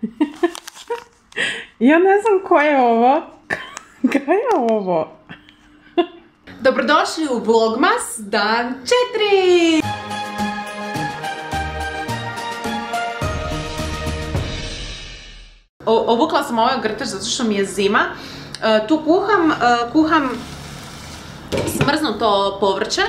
ja ne znam ko je ovo. Kaj je ovo? Dobrodošli u Vlogmas dan 4! Obukla sam ovaj grtač zato što mi je zima. E, tu kuham, e, kuham smrznuto povrće.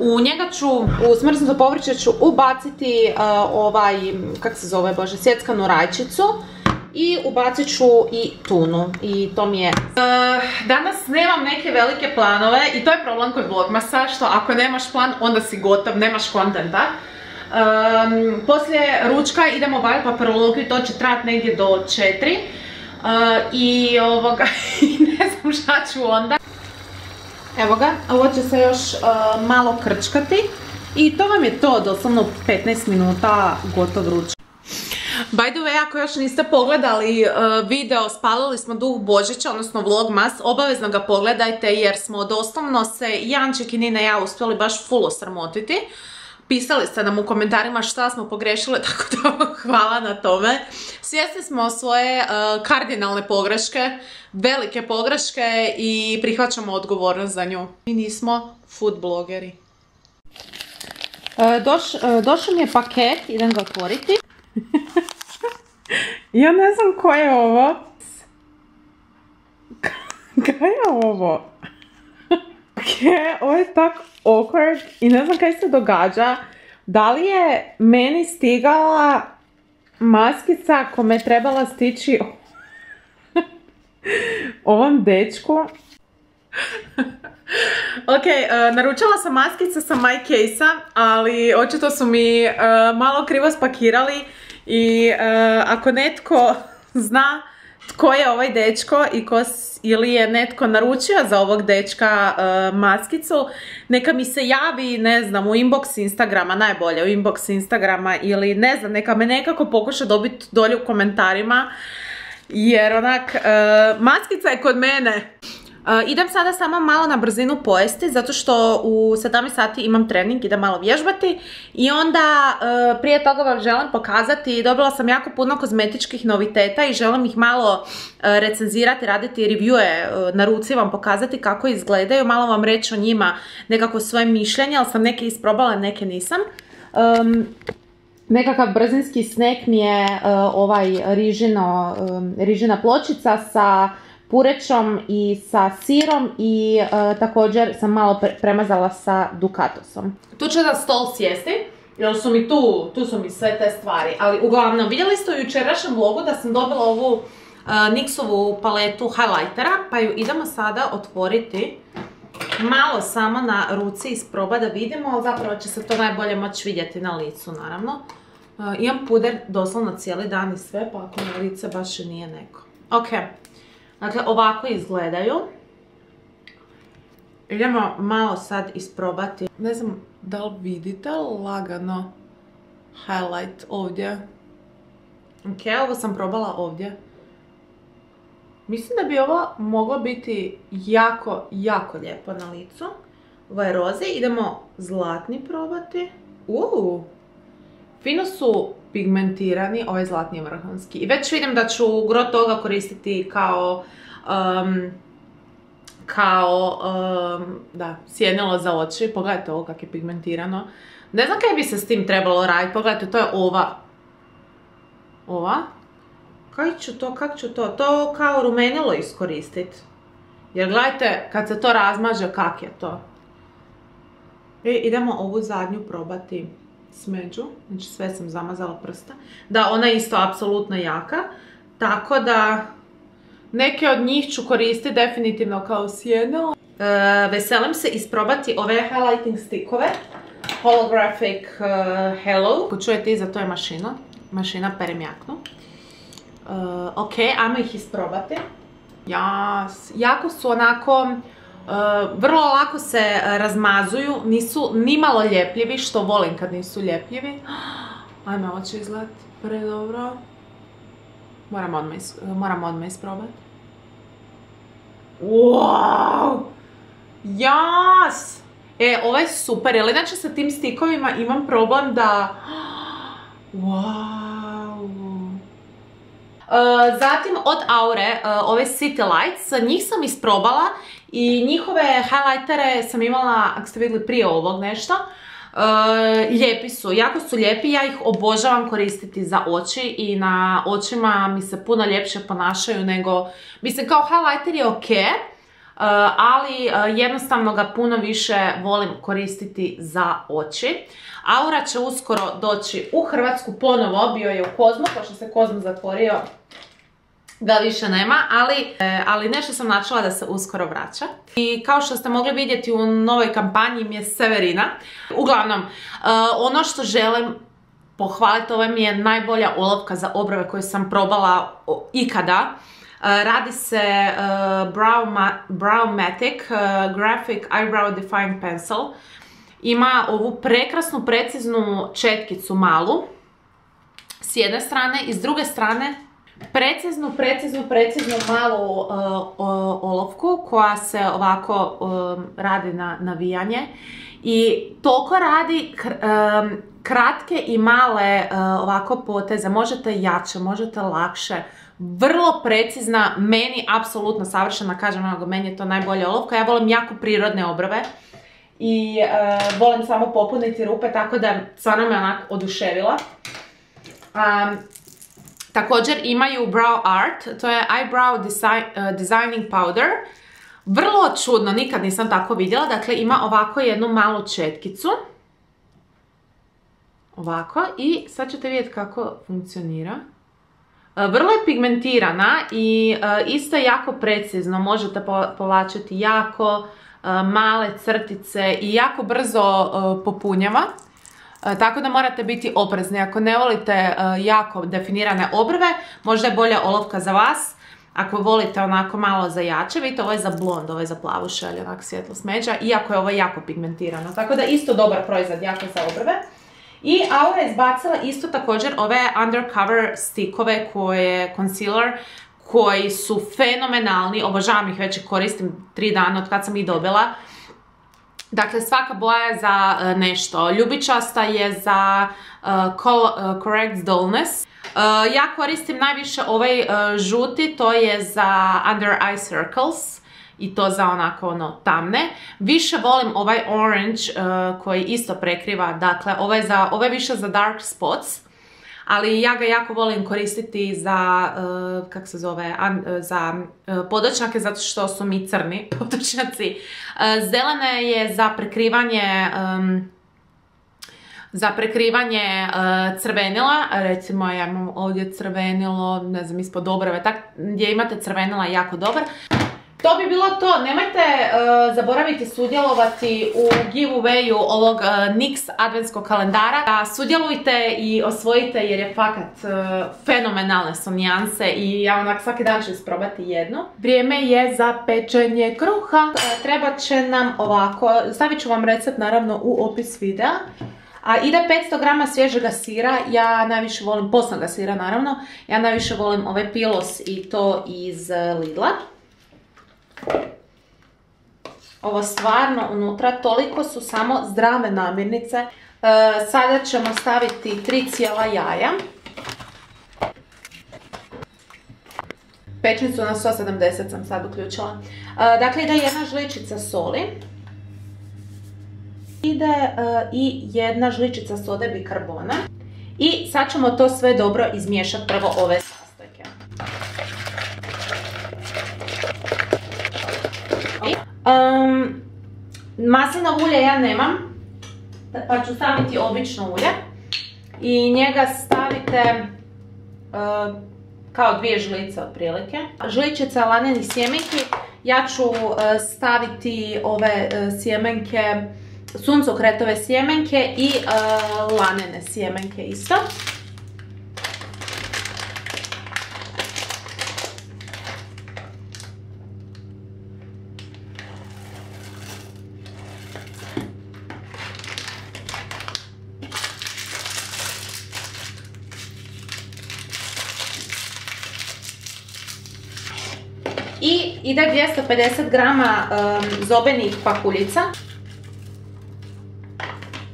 U njega ću, u smrznuto povrće ću ubaciti e, ovaj, kak se zove bože, sjeckanu rajčicu i ubacit ću i tunu i to mi je. danas nemam neke velike planove i to je problem kod vlogmasa što ako nemaš plan onda si gotov, nemaš kontenta. poslije ručka idemo valj papirologiju, to će trajati negdje do 4. I ne znam šta ću onda. Evo ga, ovo će se još malo krčkati. I to vam je to, doslovno 15 minuta gotov ručak. By the way, ako još niste pogledali uh, video Spalili smo duh Božića, odnosno vlogmas, obavezno ga pogledajte jer smo doslovno se Janček i Nina i ja uspjeli baš full osramotiti. Pisali ste nam u komentarima šta smo pogrešile, tako da hvala na tome. Svjesni smo svoje uh, kardinalne pogreške, velike pogreške i prihvaćamo odgovornost za nju. Mi nismo food blogeri. Uh, doš, došao mi je paket, idem ga otvoriti. Ja ne znam ko je ovo. Kaj je ovo? Ok, ovo je tak awkward i ne znam kaj se događa. Da li je meni stigala maskica ko me trebala stići ovom dečku? ok, uh, naručila sam maskice sa My Case-a, ali očito su mi uh, malo krivo spakirali i uh, ako netko zna tko je ovaj dečko i ko, ili je netko naručio za ovog dečka uh, maskicu, neka mi se javi, ne znam, u inbox Instagrama, najbolje u inbox Instagrama ili ne znam, neka me nekako pokuša dobiti dolje u komentarima, jer onak, uh, maskica je kod mene idem sada samo malo na brzinu pojesti zato što u 17 sati imam trening, idem malo vježbati i onda e, prije toga vam želim pokazati, dobila sam jako puno kozmetičkih noviteta i želim ih malo e, recenzirati, raditi reviewe e, na ruci, vam pokazati kako izgledaju, malo vam reći o njima nekako svoje mišljenje, ali sam neke isprobala, neke nisam. nekakav brzinski snack mi je ovaj rižino, rižina pločica sa purećom i sa sirom i e, također sam malo premazala sa Ducatosom. Tu ću da stol sjesti, jer su mi tu, tu su mi sve te stvari, ali uglavnom vidjeli ste u jučerašnjem vlogu da sam dobila ovu uh, NYX-ovu paletu highlightera, pa ju idemo sada otvoriti malo samo na ruci isproba da vidimo, ali zapravo će se to najbolje moći vidjeti na licu naravno. imam puder doslovno cijeli dan i sve, pa ako na lice baš nije neko. Ok, Dakle, ovako izgledaju. Idemo malo sad isprobati. Ne znam da li vidite lagano highlight ovdje. Ok, ovo sam probala ovdje. Mislim da bi ovo moglo biti jako, jako lijepo na licu. Ovo je roze. Idemo zlatni probati. Uuu! Fino su pigmentirani, ovaj zlatni je vrhunski. I već vidim da ću gro toga koristiti kao kao da, sjednilo za oči. Pogledajte ovo kak je pigmentirano. Ne znam kaj bi se s tim trebalo raditi. Pogledajte, to je ova. Ova. Kaj ću to, kak ću to? To kao rumenilo iskoristiti. Jer gledajte, kad se to razmaže, kak je to. I idemo ovu zadnju probati smeđu, znači sve sam zamazala prsta, da ona je isto apsolutno jaka, tako da neke od njih ću koristiti definitivno kao sjeno. E, veselim se isprobati ove highlighting stickove, holographic uh, hello, ako čujete iza to je mašina, mašina peremjaknu. Uh, ok, ajmo ih isprobati. Jas, jako su onako vrlo lako se eh, razmazuju, nisu nimalo ljepljivi, što volim kad nisu ljepljivi. Ajme, ovo će izgledati predobro. Moram moram odmah isprobati. Wow! Jas! E, ovaj je super, jer inače sa tim stikovima imam problem da... Wow! zatim od Aure, ove City Lights, njih sam isprobala i njihove highlightere sam imala, ako ste vidjeli prije ovog nešto, lijepi su, jako su lijepi, ja ih obožavam koristiti za oči i na očima mi se puno ljepše ponašaju nego, mislim kao highlighter je ok, ali jednostavno ga puno više volim koristiti za oči. Aura će uskoro doći u Hrvatsku ponovo, bio je u Kozmo, pošto se Kozmo zatvorio ga više nema, ali, e, ali nešto sam načela da se uskoro vraća. I kao što ste mogli vidjeti u novoj kampanji mi je Severina. Uglavnom, e, ono što želim pohvaliti, ovo mi je najbolja olovka za obrove koju sam probala ikada. E, radi se Brow Matic Graphic Eyebrow Defined Pencil. Ima ovu prekrasnu, preciznu četkicu malu s jedne strane i s druge strane preciznu, preciznu, preciznu malu uh, olovku koja se ovako um, radi na navijanje. I toliko radi um, kratke i male uh, ovako poteze, možete jače, možete lakše, vrlo precizna, meni apsolutno savršena, kažem ono, meni je to najbolja olovka, ja volim jako prirodne obrve i uh, volim samo popuniti rupe, tako da stvarno me onak oduševila. Um, Također imaju Brow Art, to je Eyebrow uh, Designing Powder. Vrlo čudno, nikad nisam tako vidjela. Dakle, ima ovako jednu malu četkicu. Ovako. I sad ćete vidjeti kako funkcionira. Uh, vrlo je pigmentirana i uh, isto je jako precizno. Možete povlačiti jako male crtice i jako brzo popunjava. E, tako da morate biti oprezni. Ako ne volite e, jako definirane obrve, možda je bolja olovka za vas. Ako volite onako malo za jače, vidite ovo je za blond, ovo je za plavuše ili onako svjetlo smeđa, iako je ovo jako pigmentirano. Tako da isto dobar proizvod, jako za obrve. I Aura je izbacila isto također ove undercover stikove koje concealer koji su fenomenalni, obožavam ih već koristim tri dana od kad sam ih dobila. Dakle, svaka boja je za e, nešto. Ljubičasta je za uh, Correct Dullness. ja koristim najviše ovaj žuti, to je za Under Eye Circles i to za onako ono tamne. Više volim ovaj orange koji isto prekriva, dakle ovaj, za, ovaj više za dark spots ali ja ga jako volim koristiti za, uh, kak se zove, za uh, zato što su mi crni podočnjaci. Zelene je za prekrivanje za prekrivanje crvenila, recimo ja imam ovdje crvenilo, ne znam, ispod obrave, tak, gdje imate crvenila jako dobar. To bi bilo to, nemojte uh, zaboraviti sudjelovati u giveawayu ovog uh, NYX adventskog kalendara. Da sudjelujte i osvojite jer je fakat uh, fenomenalne su nijanse i ja onak svaki dan ću isprobati jednu. Vrijeme je za pečenje kruha. Treba će nam ovako, stavit ću vam recept naravno u opis videa. A ide 500 grama svježega sira, ja najviše volim, posnoga sira naravno, ja najviše volim ovaj pilos i to iz Lidla. Ovo stvarno unutra, toliko su samo zdrave namirnice. E, sada ćemo staviti tri cijela jaja. Pečnicu na 170 sam sad uključila. E, dakle, ide jedna žličica soli. Ide e, i jedna žličica sode bikarbona. I sad ćemo to sve dobro izmiješati prvo ove Um, maslina ulje ja nemam, pa ću staviti obično ulje i njega stavite kao dvije žlice otprilike. Žličica lanenih sjemenki, ja ću staviti ove sjemenke, suncokretove sjemenke i lanene sjemenke isto. I ide 250 grama zobenih pakuljica.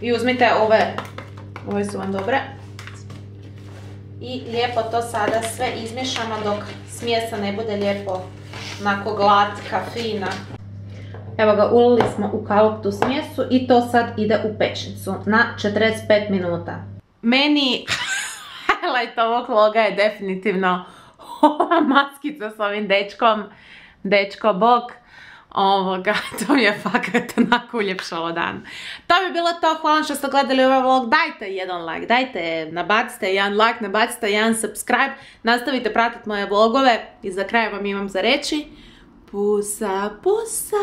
I uzmite ove, ove su vam dobre. I lijepo to sada sve izmješamo dok smjesa ne bude lijepo onako glatka, fina. Evo ga, ulili smo u kalup tu smjesu i to sad ide u pečnicu na 45 minuta. Meni highlight ovog vloga je definitivno ova maskica s ovim dečkom. Dečko bok. Ovoga, to mi je fakat onako uljepšalo dan. To bi bilo to, hvala što ste gledali ovaj vlog, dajte jedan like, dajte, nabacite jedan like, nabacite jedan subscribe, nastavite pratiti moje vlogove i za kraj vam imam za reći, pusa, pusa!